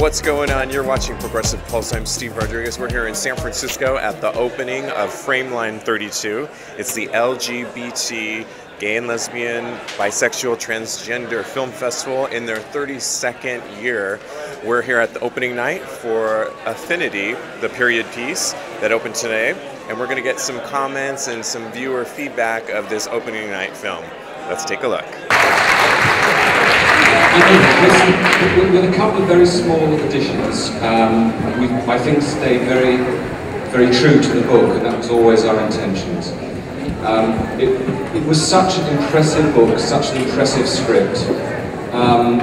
What's going on? You're watching Progressive Pulse. I'm Steve Rodriguez. We're here in San Francisco at the opening of Frameline 32. It's the LGBT gay and lesbian, bisexual, transgender film festival in their 32nd year. We're here at the opening night for Affinity, the period piece that opened today, and we're going to get some comments and some viewer feedback of this opening night film. Let's take a look. With, with, a couple of very small additions, um, we, I think, stayed very, very true to the book, and that was always our intentions. Um, it, it, was such an impressive book, such an impressive script. Um,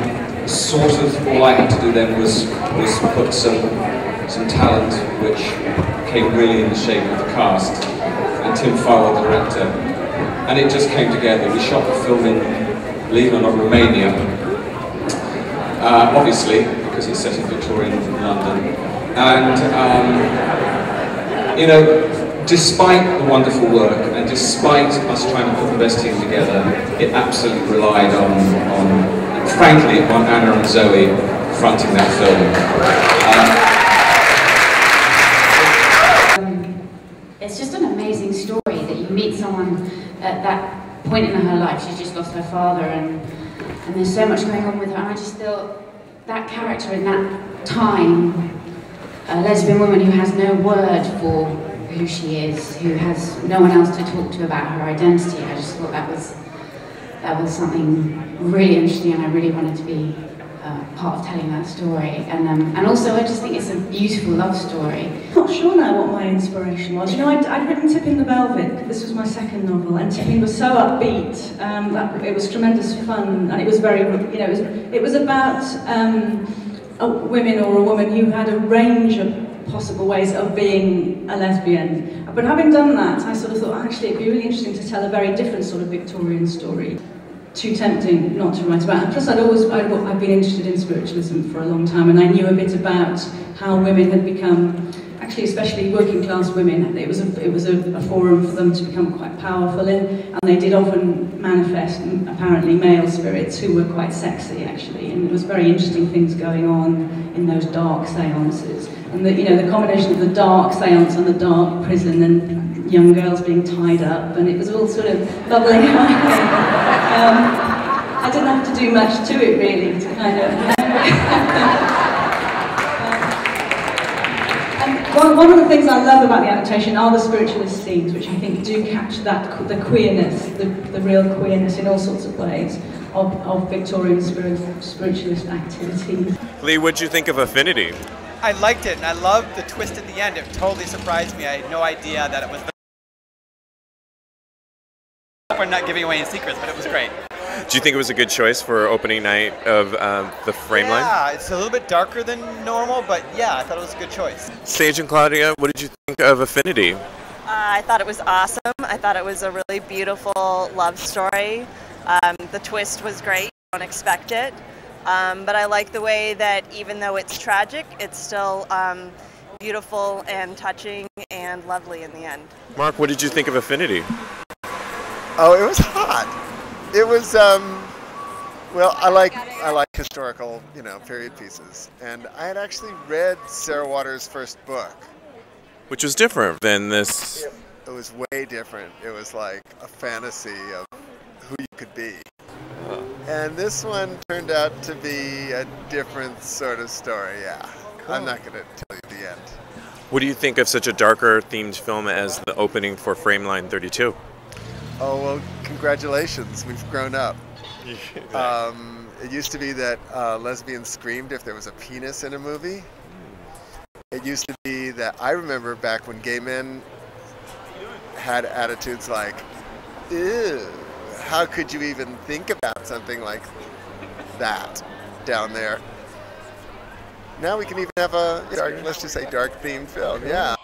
sort of all I had to do then was was put some some talent, which came really in the shape of the cast, and Tim Fywell, the director, and it just came together. We shot the film in, believe not, Romania, uh, obviously, because it's set in Victorian London. And, um, you know, despite the wonderful work and despite us trying to put the best team together, it absolutely relied on, on frankly, on Anna and Zoe fronting that film. Um, it's just an amazing story that you meet someone at that point in her life. She's just lost her father and and there's so much going on with her. And I just thought that character in that time, a lesbian woman who has no word for who she is, who has no one else to talk to about her identity. I just thought that was that was something really interesting, and I really wanted to be uh, part of telling that story. And, um, and also, I just think it's a beautiful love story. I'm not sure now what my inspiration was. You know, I'd, I'd written Tipping the Velvet. This was my second novel, and Tipping was so upbeat. Um, that, it was tremendous fun, and it was very, you know, it was, it was about um, a women or a woman who had a range of possible ways of being a lesbian. But having done that, I sort of thought, actually, it'd be really interesting to tell a very different sort of Victorian story too tempting not to write about. And plus, I'd always I'd, been interested in spiritualism for a long time, and I knew a bit about how women had become, actually, especially working class women. It was a it was a, a forum for them to become quite powerful in, and they did often manifest apparently male spirits who were quite sexy, actually. And it was very interesting things going on in those dark seances. And the, you know, the combination of the dark seance and the dark prison and young girls being tied up, and it was all sort of bubbling um, I didn't have to do much to it really to kind of. um, one, one of the things I love about the adaptation are the spiritualist scenes, which I think do capture that the queerness, the, the real queerness in all sorts of ways of, of Victorian spirit, spiritualist activities. Lee, what did you think of Affinity? I liked it, and I loved the twist at the end. It totally surprised me. I had no idea that it was the we're not giving away any secrets, but it was great. Do you think it was a good choice for opening night of um, the frame yeah, line? Yeah, it's a little bit darker than normal, but yeah, I thought it was a good choice. Sage and Claudia, what did you think of Affinity? Uh, I thought it was awesome. I thought it was a really beautiful love story. Um, the twist was great. Don't expect it. Um, but I like the way that even though it's tragic, it's still um, beautiful and touching and lovely in the end. Mark, what did you think of Affinity? Oh, it was hot. It was, um, well, I like I like historical, you know, period pieces, and I had actually read Sarah Waters' first book, which was different than this. It, was way different. It was like a fantasy of who you could be. And this one turned out to be a different sort of story. Yeah, cool. I'm not going to tell you the end. What do you think of such a darker themed film as the opening for Frameline 32? Oh, well, congratulations. We've grown up. um, it used to be that uh, lesbians screamed if there was a penis in a movie. It used to be that I remember back when gay men had attitudes like, ew, how could you even think about something like that down there? Now we can even have a dark, let's just say dark themed film. Yeah.